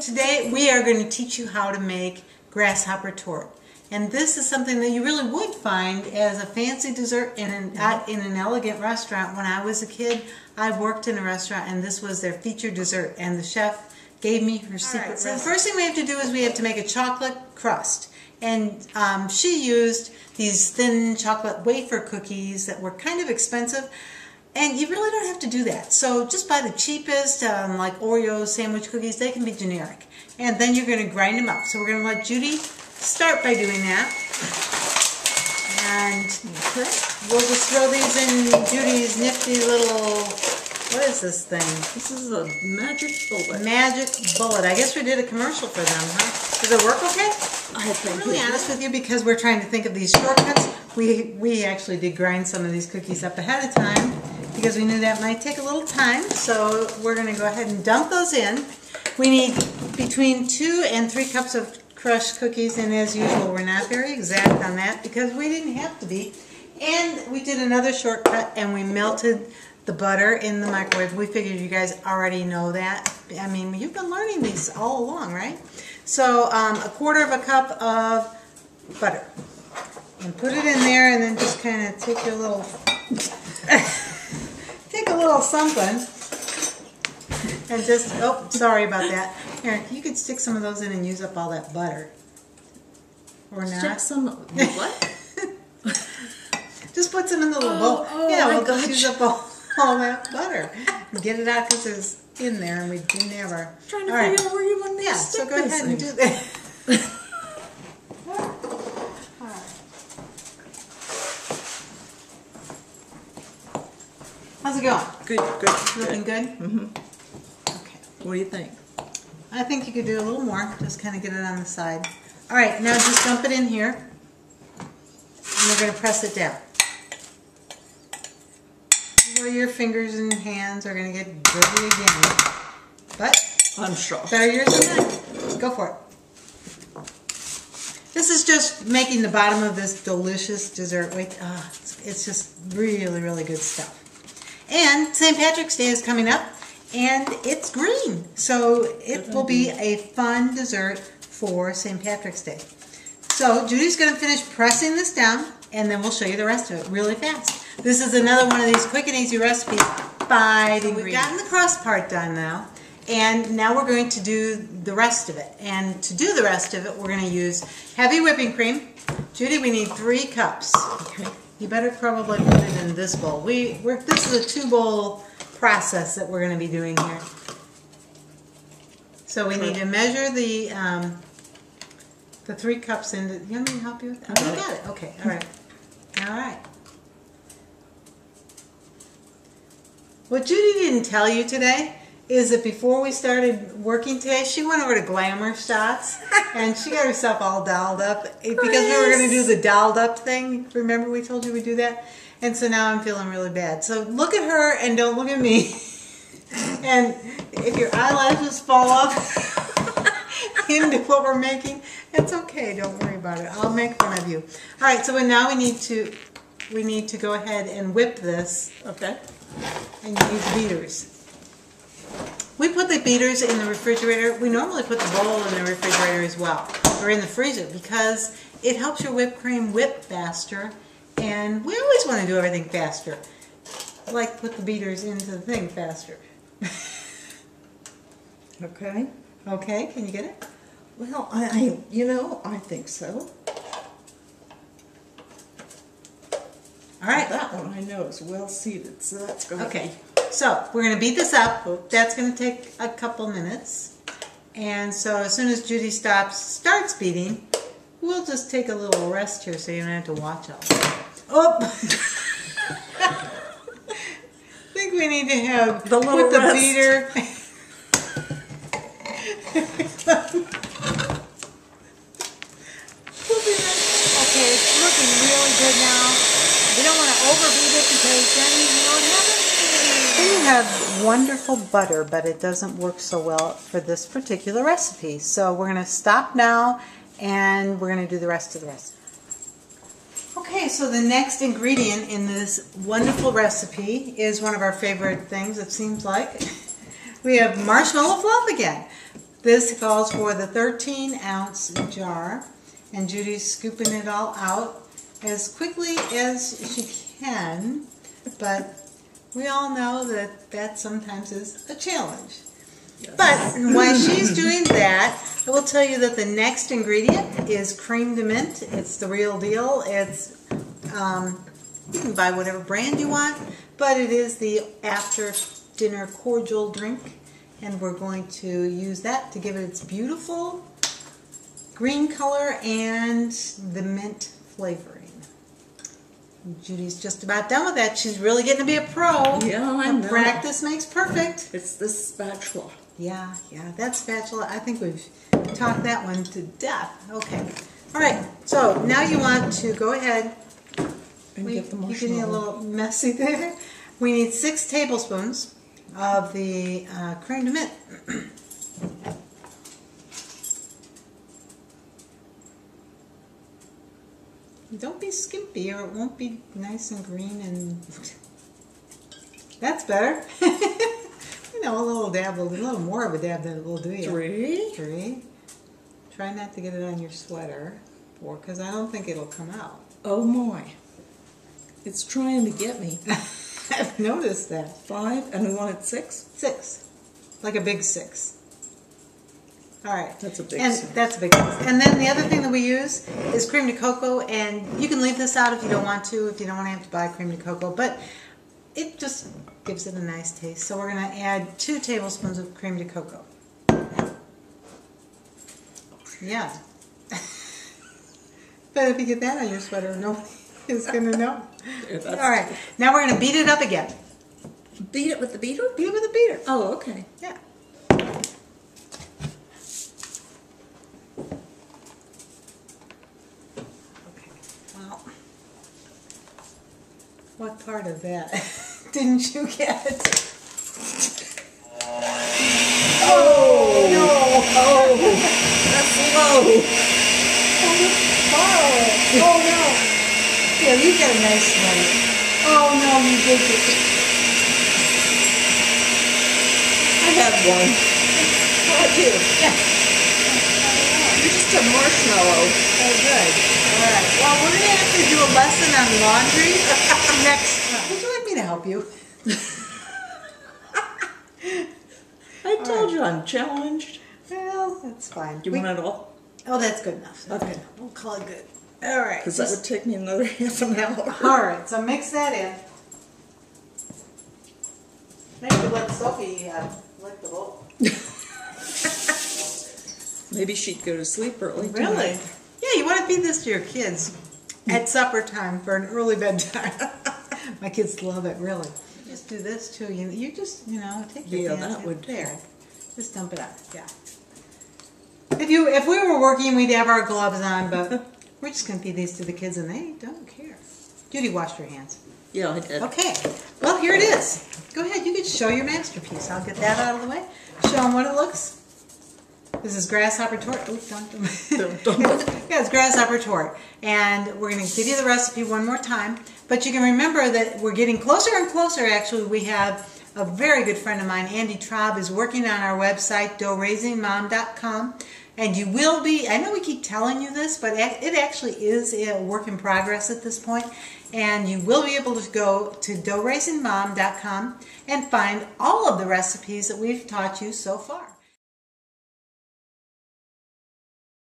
Today we are going to teach you how to make grasshopper torte. And this is something that you really would find as a fancy dessert in an, at, in an elegant restaurant. When I was a kid, I worked in a restaurant and this was their featured dessert. And the chef gave me her secret right, so recipe. The first thing we have to do is we have to make a chocolate crust. And um, she used these thin chocolate wafer cookies that were kind of expensive. And you really don't have to do that. So just buy the cheapest, um, like Oreo sandwich cookies. They can be generic. And then you're going to grind them up. So we're going to let Judy start by doing that. And we'll just throw these in Judy's nifty little, what is this thing? This is a magic bullet. Magic bullet. I guess we did a commercial for them, huh? Does it work okay? I think I'm really honest with you because we're trying to think of these shortcuts. We we actually did grind some of these cookies up ahead of time because we knew that might take a little time. So we're going to go ahead and dump those in. We need between two and three cups of crushed cookies, and as usual, we're not very exact on that because we didn't have to be. And we did another shortcut, and we melted the butter in the microwave. We figured you guys already know that. I mean, you've been learning these all along, right? So um, a quarter of a cup of butter. And put it in there and then just kind of take your little, a little something and just, oh, sorry about that. Here, you could stick some of those in and use up all that butter. Or Stick not. some. What? Just put some in the little Oh, bowl. oh, yeah, we'll just use up all, all that butter. Get it out because it's in there and we never. trying to All right. figure out where you want me Yeah, to so go ahead and do that. Going? Good, good. Looking good. good? Mm-hmm. Okay. What do you think? I think you could do a little more. Just kind of get it on the side. All right, now just dump it in here. And we're going to press it down. Your fingers and hands are going to get dirty again. But I'm sure. better yours than mine. Go for it. This is just making the bottom of this delicious dessert. Wait, ah, it's, it's just really, really good stuff. And St. Patrick's Day is coming up, and it's green. So it will be a fun dessert for St. Patrick's Day. So Judy's going to finish pressing this down, and then we'll show you the rest of it really fast. This is another one of these quick and easy recipes. Five so We've gotten the crust part done now, and now we're going to do the rest of it. And to do the rest of it, we're going to use heavy whipping cream. Judy, we need three cups. Okay. You better probably put it in this bowl. We, we're, this is a two bowl process that we're going to be doing here. So we need to measure the um, the three cups into. You want me to help you with that? Oh, you got it. Okay. All right. All right. What Judy didn't tell you today is that before we started working today, she went over to Glamour Shots and she got herself all dolled up eh, because we were going to do the dolled up thing. Remember we told you we'd do that? And so now I'm feeling really bad. So look at her and don't look at me. And if your eyelashes fall off into what we're making, it's okay. Don't worry about it. I'll make fun of you. All right. So now we need to we need to go ahead and whip this Okay. and use beaters. We put the beaters in the refrigerator. We normally put the bowl in the refrigerator as well, or in the freezer, because it helps your whipped cream whip faster. And we always want to do everything faster. Like put the beaters into the thing faster. Okay. Okay, can you get it? Well, I, I, you know, I think so. All right. That one I know is well seated, so that's going to Okay, so we're going to beat this up. That's going to take a couple minutes. And so as soon as Judy stops, starts beating, we'll just take a little rest here so you don't have to watch all. Oh! I think we need to have The little with the rest. beater. Okay, it's looking really good now. We don't want to overbeat it because then you know what happens. Then you have wonderful butter, but it doesn't work so well for this particular recipe. So we're going to stop now and we're going to do the rest of the recipe. Okay, so the next ingredient in this wonderful recipe is one of our favorite things, it seems like. We have marshmallow fluff again. This calls for the 13 ounce jar, and Judy's scooping it all out as quickly as she can, but we all know that that sometimes is a challenge. But while she's doing that, I will tell you that the next ingredient is cream de mint. It's the real deal. It's um, you can buy whatever brand you want, but it is the after dinner cordial drink, and we're going to use that to give it its beautiful green color and the mint flavoring. Judy's just about done with that. She's really getting to be a pro. Yeah, I And know. Practice makes perfect. It's this spatula. Yeah, yeah, that spatula, I think we've talked that one to death. Okay. All right, so now you want to go ahead. And We, get the you're getting a little messy there. We need six tablespoons of the uh, creme de mint. Skimpy or it won't be nice and green and that's better. you know, a little dab, a little more of a dab than it will do you. Three. Three. Try not to get it on your sweater, or because I don't think it'll come out. Oh my. It's trying to get me. I've noticed that. Five, and we wanted six? Six, like a big six. All right. That's a big and six. That's a big six. And then the other thing that we use is cream de cocoa, and you can leave this out if you don't want to, if you don't want to have to buy cream de cocoa, but it just gives it a nice taste. So we're going to add two tablespoons of cream de cocoa. Yeah. but if you get that on your sweater, nobody is going to know. All right. Now we're going to beat it up again. Beat it with the beater? Beat it with the beater. Oh, okay. Yeah. Okay. Well, what part of that didn't you get? Oh no! Oh, that's low. Oh, oh no! Yeah, you got a nice one. Oh no, you did get it. I had one. I do. Yeah. You're just a marshmallow. Oh, good. All right. Well, we're going to have to do a lesson on laundry next time. Would you like me to help you? I told you I'm challenged. Well, that's fine. Do you We- want it all? oh, that's good enough. That's Okay. good enough. We'll call it good. All right. Because that would take me another half an hour. All right. So mix that in. Maybe let Sophie uh, lick the bowl. Maybe she'd go to sleep early. Really? tonight. Yeah, you want to feed this to your kids at supper time for an early bedtime. My kids love it, really. You just do this too. You, you just, you know, take your Yeah, hands that would there. Just dump it out. Yeah. If you if we were working, we'd have our gloves on, but we're just gonna feed these to the kids, and they don't care. Judy, wash your hands. Yeah, I did. Okay. Well, here it is. Go ahead. You can show your masterpiece. I'll get that out of the way. Show them what it looks. This is grasshopper torte. Oh, don't, Don't yeah, it's grasshopper torte. And we're going to give you the recipe one more time. But you can remember that we're getting closer and closer. Actually, we have a very good friend of mine, Andy Traub, is working on our website, doughraisingmom.com. And you will be, I know we keep telling you this, but it it actually is a work in progress at this point. And you will be able to go to doughraisingmom.com and find all of the recipes that we've taught you so far.